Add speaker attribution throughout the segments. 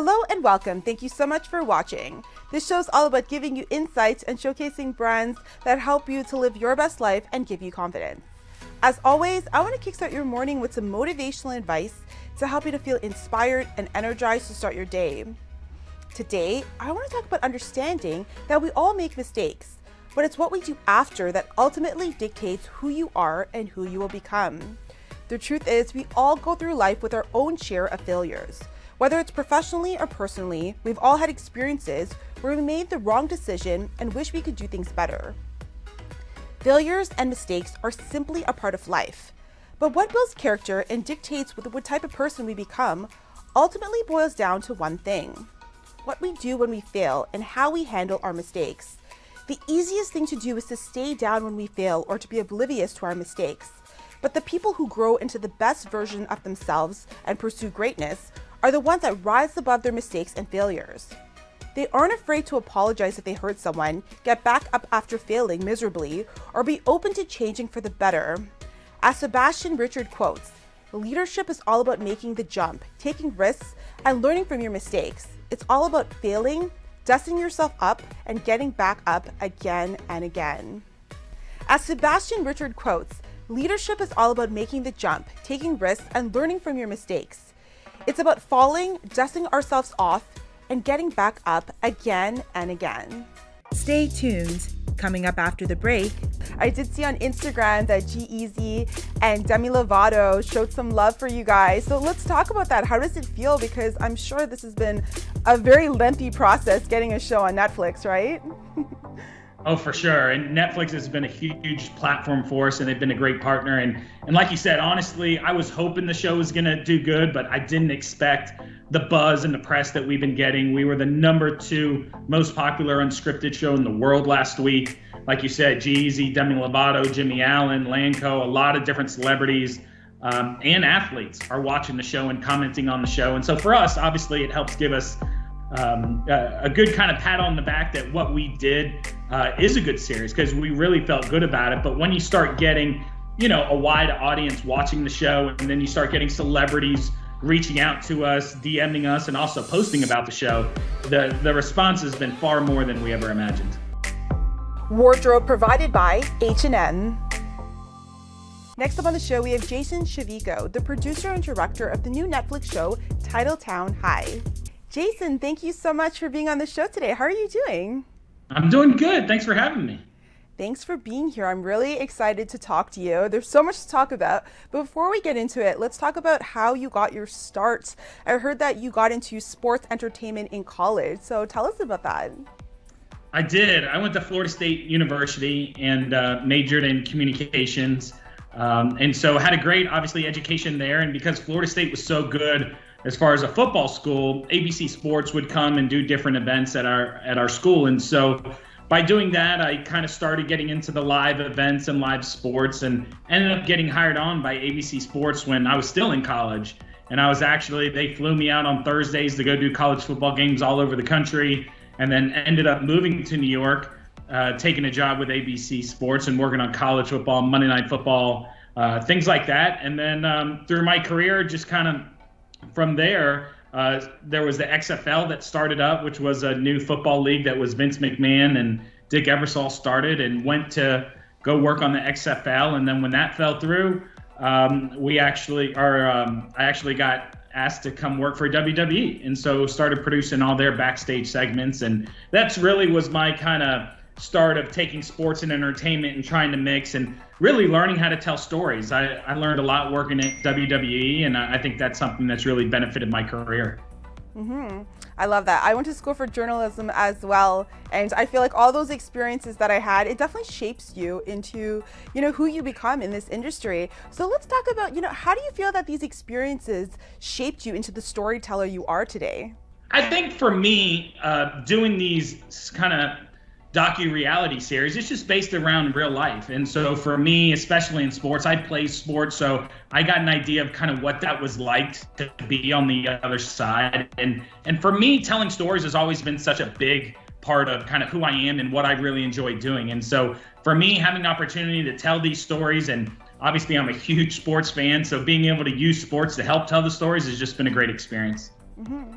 Speaker 1: Hello and welcome. Thank you so much for watching. This show is all about giving you insights and showcasing brands that help you to live your best life and give you confidence. As always, I want to kickstart your morning with some motivational advice to help you to feel inspired and energized to start your day. Today, I want to talk about understanding that we all make mistakes, but it's what we do after that ultimately dictates who you are and who you will become. The truth is, we all go through life with our own share of failures. Whether it's professionally or personally, we've all had experiences where we made the wrong decision and wish we could do things better. Failures and mistakes are simply a part of life. But what builds character and dictates what type of person we become ultimately boils down to one thing what we do when we fail and how we handle our mistakes. The easiest thing to do is to stay down when we fail or to be oblivious to our mistakes. But the people who grow into the best version of themselves and pursue greatness are the ones that rise above their mistakes and failures. They aren't afraid to apologize if they hurt someone, get back up after failing miserably, or be open to changing for the better. As Sebastian Richard quotes, leadership is all about making the jump, taking risks, and learning from your mistakes. It's all about failing, dusting yourself up, and getting back up again and again. As Sebastian Richard quotes, leadership is all about making the jump, taking risks, and learning from your mistakes. It's about falling, dusting ourselves off, and getting back up again and again.
Speaker 2: Stay tuned. Coming up after the break,
Speaker 1: I did see on Instagram that G-Eazy and Demi Lovato showed some love for you guys. So let's talk about that. How does it feel? Because I'm sure this has been a very lengthy process getting a show on Netflix, right?
Speaker 3: Oh, for sure. And Netflix has been a huge platform for us, and they've been a great partner. And and like you said, honestly, I was hoping the show was gonna do good, but I didn't expect the buzz and the press that we've been getting. We were the number two most popular unscripted show in the world last week. Like you said, G-Eazy, Demi Lovato, Jimmy Allen, Lanco, a lot of different celebrities. Um, and athletes are watching the show and commenting on the show. And so for us, obviously, it helps give us um, uh, a good kind of pat on the back that what we did uh, is a good series because we really felt good about it. But when you start getting, you know, a wide audience watching the show, and then you start getting celebrities reaching out to us, DMing us, and also posting about the show, the the response has been far more than we ever imagined.
Speaker 1: Wardrobe provided by H&M. Next up on the show, we have Jason Sciavicco, the producer and director of the new Netflix show Titletown High. Jason, thank you so much for being on the show today. How are you doing?
Speaker 3: I'm doing good. Thanks for having me.
Speaker 1: Thanks for being here. I'm really excited to talk to you. There's so much to talk about. But before we get into it, let's talk about how you got your start. I heard that you got into sports entertainment in college. So tell us about that.
Speaker 3: I did. I went to Florida State University and uh, majored in communications. Um, and so had a great, obviously, education there. And because Florida State was so good, as far as a football school, ABC Sports would come and do different events at our at our school, and so by doing that, I kind of started getting into the live events and live sports, and ended up getting hired on by ABC Sports when I was still in college. And I was actually they flew me out on Thursdays to go do college football games all over the country, and then ended up moving to New York, uh, taking a job with ABC Sports and working on college football, Monday Night Football, uh, things like that. And then um, through my career, just kind of from there, uh, there was the XFL that started up, which was a new football league that was Vince McMahon and Dick Ebersol started and went to go work on the XFL. And then when that fell through, um, we actually are, um, I actually got asked to come work for WWE. And so started producing all their backstage segments. And that's really was my kind of start of taking sports and entertainment and trying to mix and really learning how to tell stories. I, I learned a lot working at WWE, and I think that's something that's really benefited my career.
Speaker 1: Mm-hmm. I love that. I went to school for journalism as well, and I feel like all those experiences that I had, it definitely shapes you into, you know, who you become in this industry. So let's talk about, you know, how do you feel that these experiences shaped you into the storyteller you are today?
Speaker 3: I think for me, uh, doing these kind of docu-reality series. It's just based around real life. And so for me especially in sports i play sports so i got an idea of kind of what that was like to be on the other side. And and for me telling stories has always been such a big part of kind of who i am and what i really enjoy doing. And so for me having the opportunity to tell these stories and obviously i'm a huge sports fan so being able to use sports to help tell the stories has just been a great experience.
Speaker 1: Mm-hmm.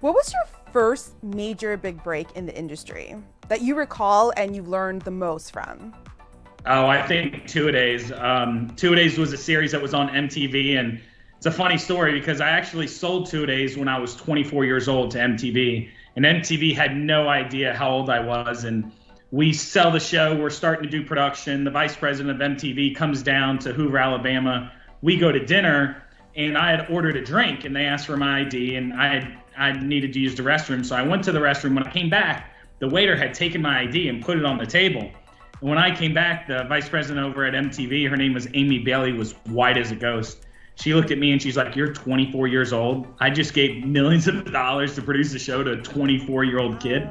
Speaker 1: What was your first major big break in the industry that you recall and you learned the most from?
Speaker 3: Oh, I think Two Days. Um, Two Days was a series that was on MTV, and it's a funny story because I actually sold Two Days when I was 24 years old to MTV, and MTV had no idea how old I was, and we sell the show. We're starting to do production. The vice president of MTV comes down to Hoover, Alabama. We go to dinner, and I had ordered a drink, and they asked for my ID, and I I needed to use the restroom, so I went to the restroom. When I came back, the waiter had taken my ID and put it on the table And when I came back, the vice president over at MTV, her name was Amy Bailey, was white as a ghost. She looked at me and she's like, "You're 24 years old. I just gave millions of dollars to produce a show to a 24 year old kid."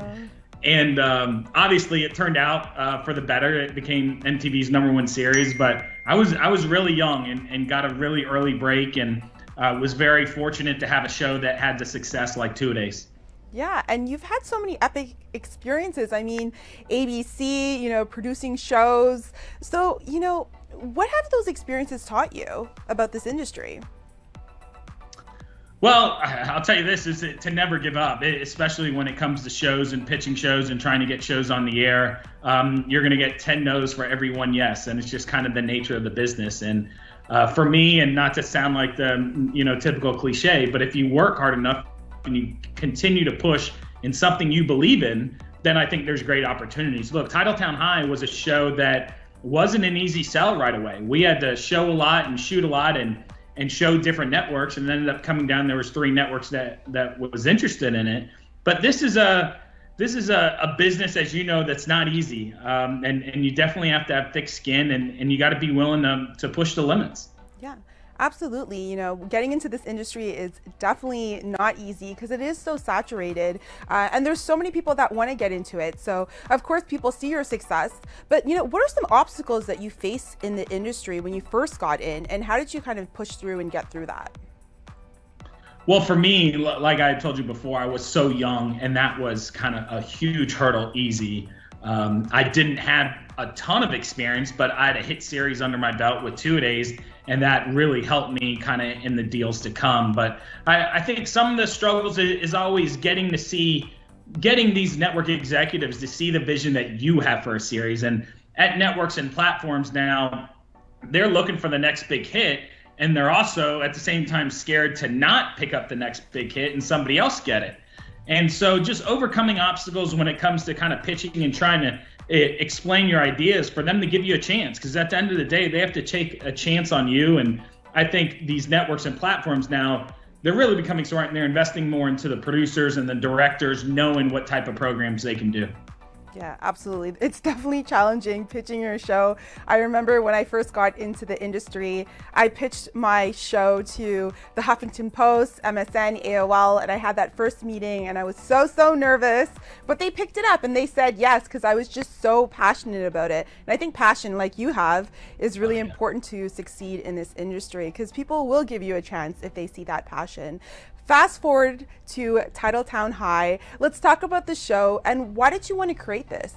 Speaker 3: And um, obviously, it turned out uh, for the better. It became MTV's number one series. But I was I was really young and, and got a really early break, and uh, was very fortunate to have a show that had the success like Two Days.
Speaker 1: Yeah, and you've had so many epic experiences. I mean, ABC, you know, producing shows. So, you know, what have those experiences taught you about this industry?
Speaker 3: Well, I'll tell you this is to never give up, especially when it comes to shows and pitching shows and trying to get shows on the air. Um, you're going to get 10 no's for every one yes, and it's just kind of the nature of the business. And uh, for me, and not to sound like the you know typical cliche, but if you work hard enough, and you continue to push in something you believe in, then I think there's great opportunities. Look, Titletown High was a show that wasn't an easy sell right away. We had to show a lot and shoot a lot and and show different networks and ended up coming down there was three networks that that was interested in it. But this is a this is a, a business as you know that's not easy um, and and you definitely have to have thick skin and, and you got to be willing to, to push the limits
Speaker 1: yeah Absolutely. You know, getting into this industry is definitely not easy because it is so saturated uh, and there's so many people that want to get into it. So, of course, people see your success. But, you know, what are some obstacles that you face in the industry when you first got in and how did you kind of push through and get through that?
Speaker 3: Well, for me, like I told you before, I was so young and that was kind of a huge hurdle easy. Um, I didn't have a ton of experience, but I had a hit series under my belt with two days, and that really helped me kind of in the deals to come. But I, I think some of the struggles is always getting to see, getting these network executives to see the vision that you have for a series. And at networks and platforms now, they're looking for the next big hit, and they're also at the same time scared to not pick up the next big hit and somebody else get it. And so just overcoming obstacles when it comes to kind of pitching and trying to explain your ideas for them to give you a chance because at the end of the day they have to take a chance on you. And i think these networks and platforms now they're really becoming smart and they're investing more into the producers and the directors knowing what type of programs they can do
Speaker 1: yeah, absolutely. It's definitely challenging pitching your show. I remember when I first got into the industry, I pitched my show to the Huffington Post, MSN, AOL, and I had that first meeting and I was so, so nervous. But they picked it up and they said yes because I was just so passionate about it. And I think passion, like you have, is really oh, yeah. important to succeed in this industry because people will give you a chance if they see that passion. Fast forward to Titletown High. Let's talk about the show and why did you want to create this?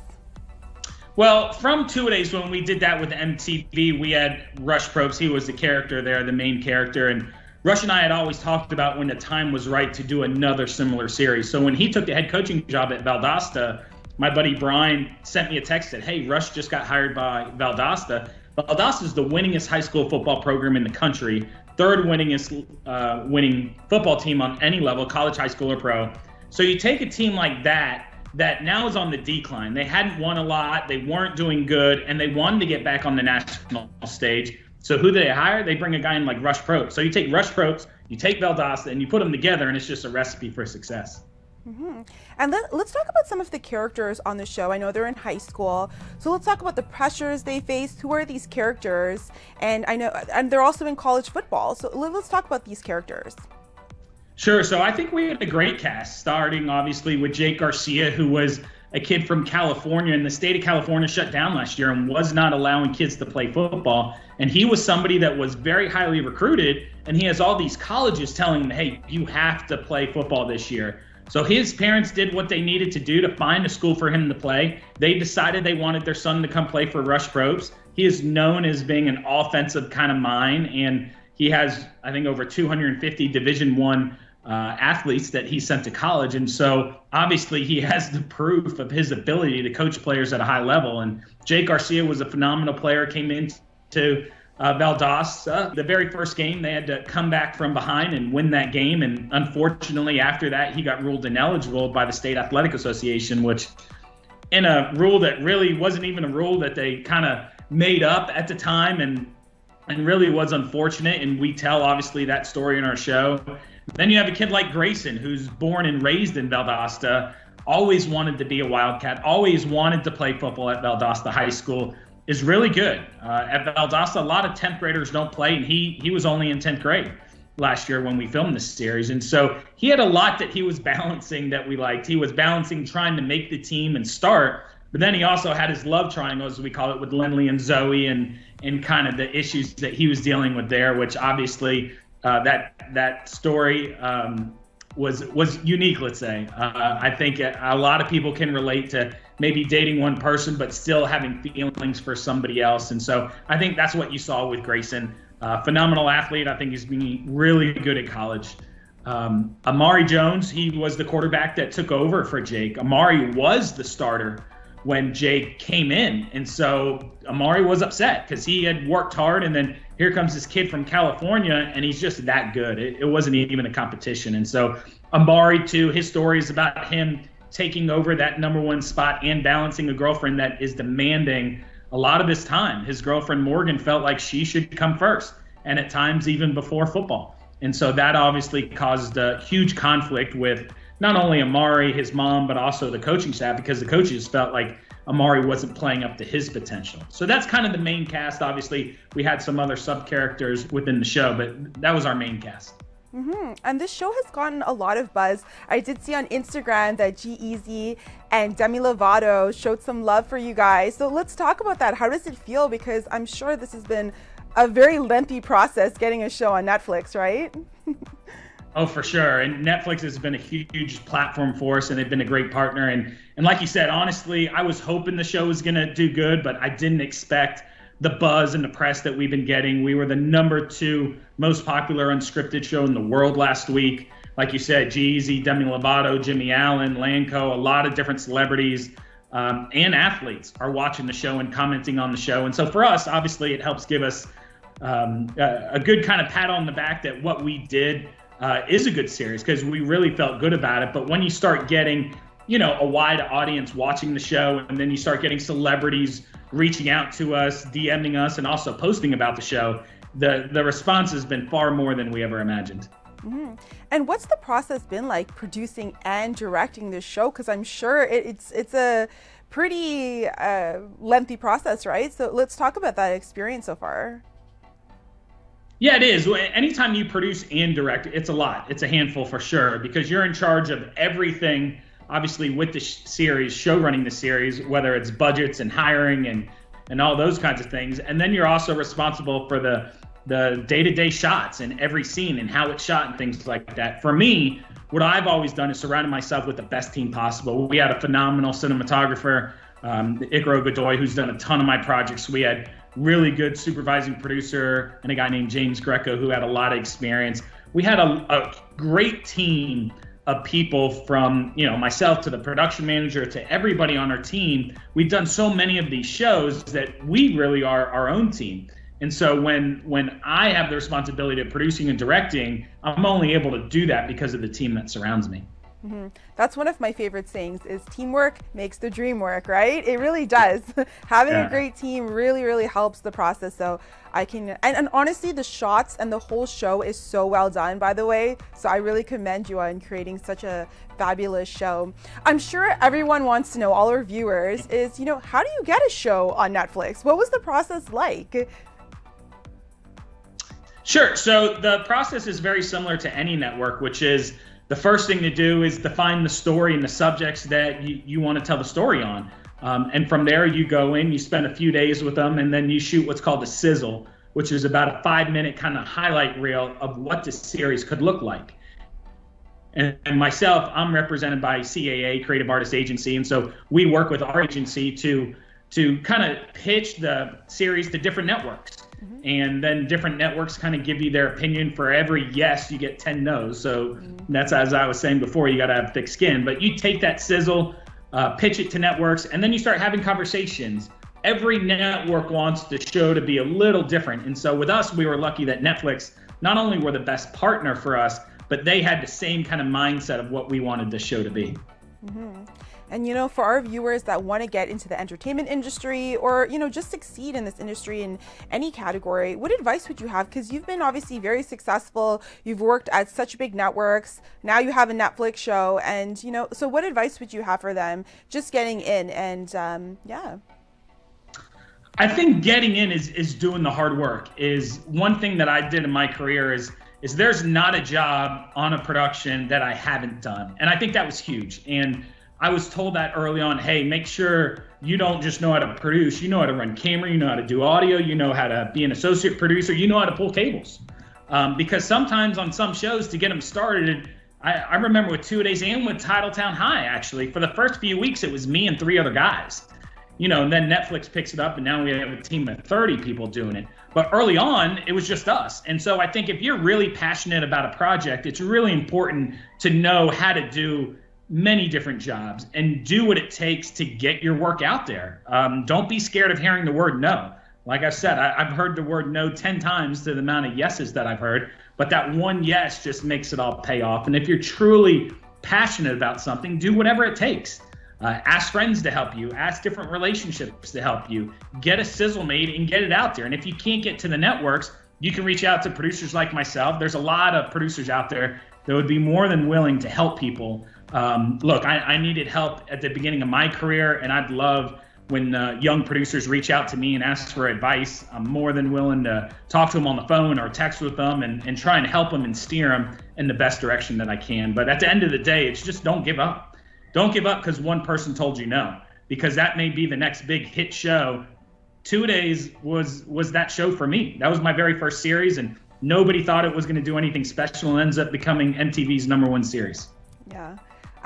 Speaker 3: Well, from two days when we did that with MTV, we had Rush Propst. He was the character there, the main character, and Rush and I had always talked about when the time was right to do another similar series. So when he took the head coaching job at Valdosta, my buddy Brian sent me a text that, "Hey, Rush just got hired by Valdosta. Valdosta is the winningest high school football program in the country third winningest uh, winning football team on any level, college, high school, or pro. So you take a team like that that now is on the decline. They hadn't won a lot, they weren't doing good, and they wanted to get back on the national stage. So who do they hire? They bring a guy in like Rush Propst. So you take Rush Propst, you take Valdosta, and you put them together, and it's just a recipe for success.
Speaker 1: Mm-hmm. And let, us talk about some of the characters on the show. I know they're in high school, so let's talk about the pressures they face. Who are these characters? And I know, and they're also in college football. So let's talk about these characters.
Speaker 3: Sure. So I think we had a great cast, starting obviously with Jake Garcia, who was a kid from California, and the state of California shut down last year and was not allowing kids to play football. And he was somebody that was very highly recruited, and he has all these colleges telling him, "Hey, you have to play football this year." So his parents did what they needed to do to find a school for him to play. They decided they wanted their son to come play for Rush Propst. He is known as being an offensive kind of mind, and he has, I think, over 250 Division One uh, athletes that he sent to college. And so obviously he has the proof of his ability to coach players at a high level. And Jake Garcia was a phenomenal player, came into uh, Valdosta. The very first game, they had to come back from behind and win that game. And unfortunately, after that, he got ruled ineligible by the State Athletic Association, which, in a rule that really wasn't even a rule that they kind of made up at the time and and really was unfortunate. And we tell obviously that story in our show. Then you have a kid like Grayson, who's born and raised in Valdosta, always wanted to be a Wildcat, always wanted to play football at Valdosta High School, is really good. Uh, at Valdosta, a lot of 10th graders don't play, and he he was only in 10th grade last year when we filmed this series. And so he had a lot that he was balancing that we liked. He was balancing trying to make the team and start, but then he also had his love triangle, as we call it, with Lindley and Zoe and and kind of the issues that he was dealing with there, which obviously uh, that that story um, was was unique. Let's say uh, I think a lot of people can relate to maybe dating one person but still having feelings for somebody else, and so I think that's what you saw with Grayson. Uh, phenomenal athlete. I think he's been really good at college. Um, Amari Jones, he was the quarterback that took over for Jake. Amari was the starter when Jake came in. And so Amari was upset because he had worked hard. And then here comes this kid from California, and he's just that good. It, it wasn't even a competition. And so Amari, too, his story is about him taking over that number one spot and balancing a girlfriend that is demanding a lot of his time. His girlfriend, Morgan, felt like she should come first, and at times even before football. And so that obviously caused a huge conflict with not only Amari, his mom, but also the coaching staff because the coaches felt like Amari wasn't playing up to his potential. So that's kind of the main cast. Obviously, we had some other sub characters within the show, but that was our main cast.
Speaker 1: Mm-hmm. And this show has gotten a lot of buzz. I did see on Instagram that G-Eazy and Demi Lovato showed some love for you guys. So let's talk about that. How does it feel? Because I'm sure this has been a very lengthy process getting a show on Netflix, right?
Speaker 3: Oh, for sure. And Netflix has been a huge platform for us, and they've been a great partner. And and like you said, honestly, I was hoping the show was gonna do good, but I didn't expect the buzz and the press that we've been getting. We were the number two most popular unscripted show in the world last week. Like you said, G-Eazy, Demi Lovato, Jimmy Allen, Lanco, a lot of different celebrities um, and athletes are watching the show and commenting on the show. And so for us, obviously, it helps give us um, a, a good kind of pat on the back that what we did uh, is a good series because we really felt good about it. But when you start getting, you know, a wide audience watching the show, and then you start getting celebrities reaching out to us, DMing us, and also posting about the show, the the response has been far more than we ever imagined.
Speaker 1: Mm-hmm. And what's the process been like producing and directing this show? Because I'm sure it, it's it's a pretty uh, lengthy process, right? So let's talk about that experience so far.
Speaker 3: Yeah, it is. Anytime you produce and direct, it's a lot. It's a handful for sure because you're in charge of everything. Obviously, with the series, show running the series, whether it's budgets and hiring and and all those kinds of things, and then you're also responsible for the the day-to-day shots and every scene and how it's shot and things like that. For me, what I've always done is surrounded myself with the best team possible. We had a phenomenal cinematographer, um, Icaro Godoy, who's done a ton of my projects. We had really good supervising producer, and a guy named James Greco who had a lot of experience. We had a, a great team of people from you know myself to the production manager to everybody on our team. We've done so many of these shows that we really are our own team. And so when when i have the responsibility of producing and directing i'm only able to do that because of the team that surrounds me
Speaker 1: Mm-hmm. That's one of my favorite sayings is teamwork makes the dream work, right? It really does. Having yeah. a great team really, really helps the process. So I can, and, and honestly, the shots and the whole show is so well done, by the way. So I really commend you on creating such a fabulous show. I'm sure everyone wants to know, all our viewers, is, you know, how do you get a show on Netflix? What was the process like?
Speaker 3: Sure. So the process is very similar to any network, which is the first thing to do is define the story and the subjects that you, you want to tell the story on. Um, and from there, you go in, you spend a few days with them, and then you shoot what's called a sizzle, which is about a five minute kind of highlight reel of what the series could look like. And, and myself, I'm represented by CAA, Creative Artist Agency. And so we work with our agency to to kind of pitch the series to different networks Mm-hmm. And then different networks kind of give you their opinion. For every yes, you get 10 no's. So mm-hmm. that's as I was saying before, you got to have thick skin. But you take that sizzle, uh, pitch it to networks, and then you start having conversations. Every network wants the show to be a little different. And so with us, we were lucky that Netflix not only were the best partner for us, but they had the same kind of mindset of what we wanted the show to be.
Speaker 1: Mm-hmm. And you know, for our viewers that want to get into the entertainment industry or, you know, just succeed in this industry in any category, what advice would you have? Because you've been obviously very successful. You've worked at such big networks. Now you have a Netflix show. And, you know, so what advice would you have for them just getting in? And um, yeah.
Speaker 3: I think getting in is, is doing the hard work. Is one thing that I did in my career is is there's not a job on a production that I haven't done. And I think that was huge. And I was told that early on, hey, make sure you don't just know how to produce, you know how to run camera, you know how to do audio, you know how to be an associate producer, you know how to pull cables. Um, because sometimes on some shows to get them started, I, I remember with two days and with Titletown High, actually, for the first few weeks, it was me and three other guys. You know, and then Netflix picks it up, and now we have a team of 30 people doing it. But early on, it was just us. And so I think if you're really passionate about a project, it's really important to know how to do many different jobs and do what it takes to get your work out there. Um, don't be scared of hearing the word no. Like I said, I, have heard the word no 10 times to the amount of yeses that I've heard, but that one yes just makes it all pay off. And if you're truly passionate about something, do whatever it takes. Uh, ask friends to help you, ask different relationships to help you, get a sizzle made and get it out there. And if you can't get to the networks, you can reach out to producers like myself. There's a lot of producers out there that would be more than willing to help people um, look, I, I, needed help at the beginning of my career, and I'd love when uh, young producers reach out to me and ask for advice. I'm more than willing to talk to them on the phone or text with them and, and try and help them and steer them in the best direction that I can. But at the end of the day, it's just don't give up. Don't give up because one person told you no, because that may be the next big hit show. Two days was was that show for me. That was my very first series, and nobody thought it was going to do anything special, and ends up becoming MTV's number one series.
Speaker 1: Yeah.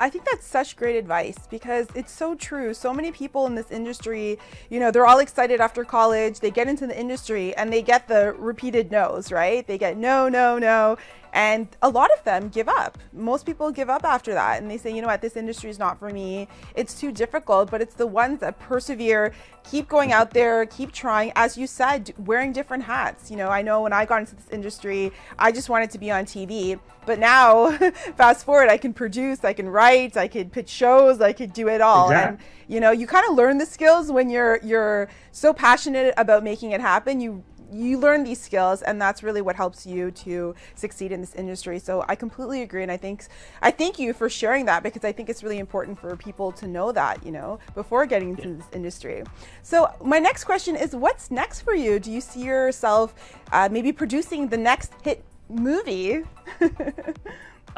Speaker 1: I think that's such great advice because it's so true. So many people in this industry, you know, they're all excited after college, they get into the industry and they get the repeated no's, right? They get no, no, no. And a lot of them give up. Most people give up after that and they say, you know what, this industry is not for me. It's too difficult, but it's the ones that persevere, keep going out there, keep trying. As you said, wearing different hats. You know, I know when I got into this industry, I just wanted to be on TV. But now, fast forward, I can produce, I can write, I could pitch shows, I could do it all. Exactly. And you know, you kind of learn the skills when you're you're so passionate about making it happen. You you learn these skills and that's really what helps you to succeed in this industry so i completely agree and i think i thank you for sharing that because i think it's really important for people to know that you know before getting into yeah. this industry so my next question is what's next for you do you see yourself uh, maybe producing the next hit movie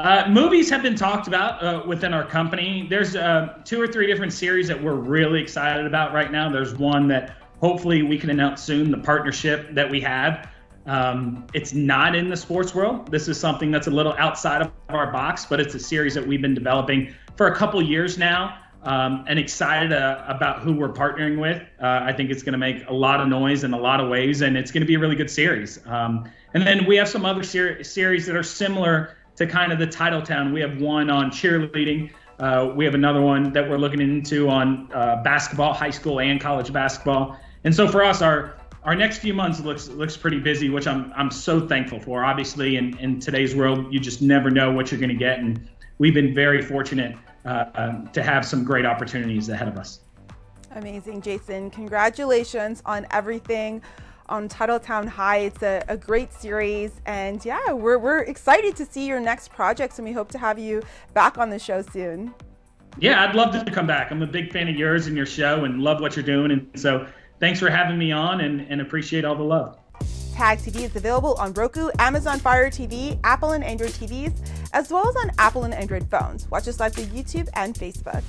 Speaker 3: Uh, movies have been talked about uh, within our company. There's uh, two or three different series that we're really excited about right now. There's one that hopefully we can announce soon the partnership that we have. Um, it's not in the sports world. This is something that's a little outside of our box, but it's a series that we've been developing for a couple years now. Um, and excited uh, about who we're partnering with. Uh, I think it's going to make a lot of noise in a lot of ways, and it's going to be a really good series. Um, and then we have some other ser- series that are similar to kind of the Titletown. We have one on cheerleading. Uh, we have another one that we're looking into on uh, basketball, high school and college basketball. And so for us, our our next few months looks looks pretty busy, which I'm I'm so thankful for. Obviously, in, in today's world, you just never know what you're going to get, and we've been very fortunate uh, um, to have some great opportunities ahead of us.
Speaker 1: Amazing, Jason! Congratulations on everything on Titletown High. It's a, a, great series, and yeah, we're we're excited to see your next projects, and we hope to have you back on the show soon.
Speaker 3: Yeah, I'd love to come back. I'm a big fan of yours and your show, and love what you're doing, and so thanks for having me on and, and appreciate all the love.
Speaker 1: Tag TV is available on Roku, Amazon Fire TV, Apple and Android TVs, as well as on Apple and Android phones. Watch us live through YouTube and Facebook.